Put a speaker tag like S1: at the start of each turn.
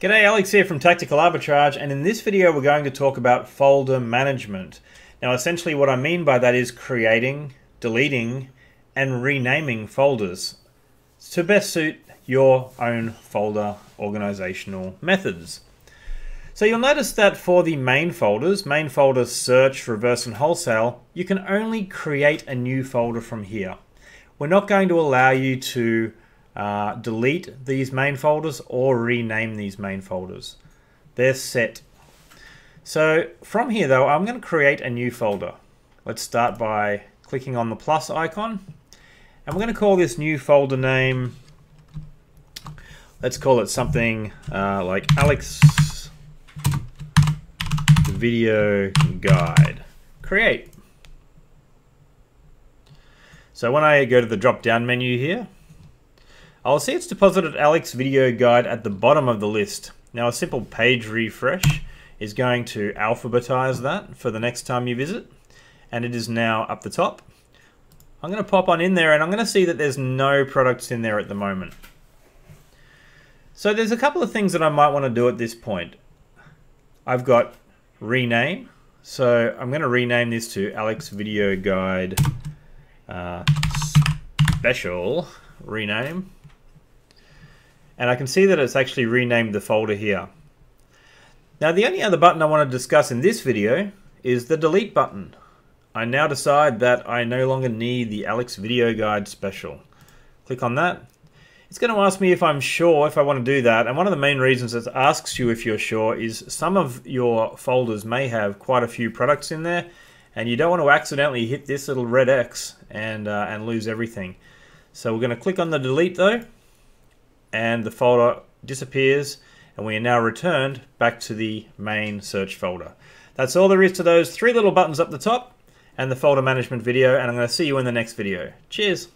S1: G'day, Alex here from Tactical Arbitrage, and in this video we're going to talk about folder management. Now essentially what I mean by that is creating, deleting, and renaming folders to best suit your own folder organizational methods. So you'll notice that for the main folders, main folder search, reverse, and wholesale, you can only create a new folder from here. We're not going to allow you to uh, delete these main folders or rename these main folders. They're set. So from here though, I'm going to create a new folder. Let's start by clicking on the plus icon. And we're going to call this new folder name, let's call it something uh, like Alex Video Guide. Create. So when I go to the drop down menu here, I'll see it's deposited Alex Video Guide at the bottom of the list. Now a simple page refresh is going to alphabetize that for the next time you visit. And it is now up the top. I'm going to pop on in there and I'm going to see that there's no products in there at the moment. So there's a couple of things that I might want to do at this point. I've got rename. So I'm going to rename this to Alex Video Guide uh, Special Rename and I can see that it's actually renamed the folder here. Now the only other button I want to discuss in this video is the delete button. I now decide that I no longer need the Alex Video Guide Special. Click on that. It's going to ask me if I'm sure if I want to do that and one of the main reasons it asks you if you're sure is some of your folders may have quite a few products in there and you don't want to accidentally hit this little red X and, uh, and lose everything. So we're going to click on the delete though and the folder disappears and we are now returned back to the main search folder. That's all there is to those three little buttons up the top and the folder management video and I'm going to see you in the next video. Cheers!